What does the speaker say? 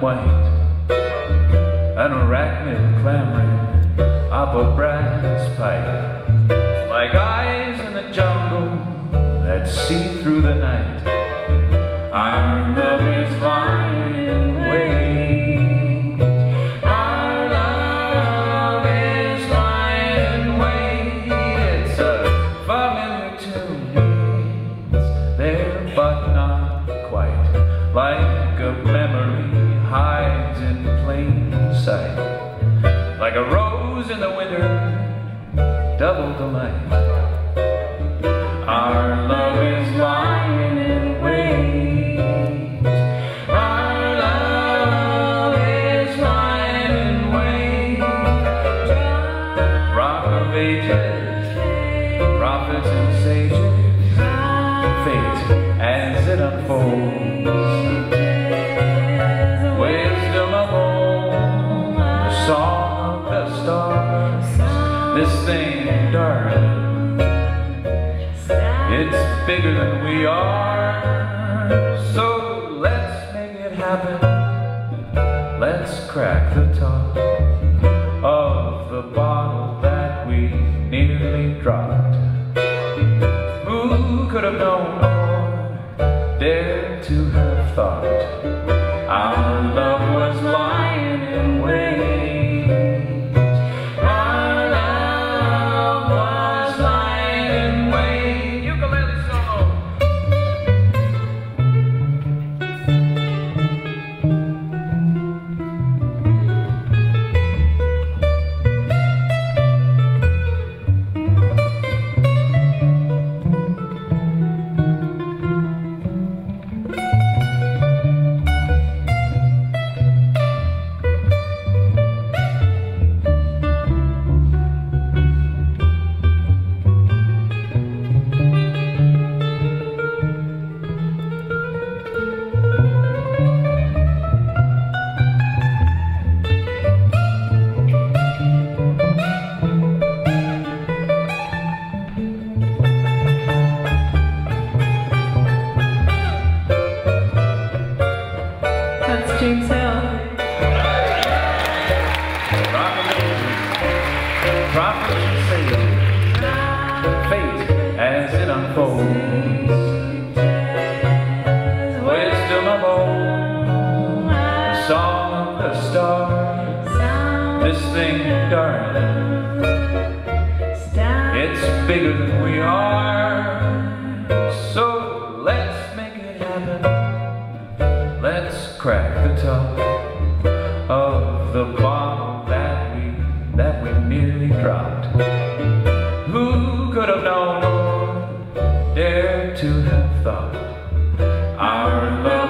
white, an arachnid clamoring. Double Our love is lying in wait Our love is lying in wait Rock of ages Prophets and sages Fate as it unfolds. This thing, It's bigger than we are. So let's make it happen. Let's crack the top Of the bottle that we nearly dropped. Who could have known or dared to have thought. Our love was lying As it unfolds. Wisdom of old, song of the stars. This thing, darling, it's bigger than we are. Of the bomb that we that we nearly dropped. Who could have known or dared to have thought our love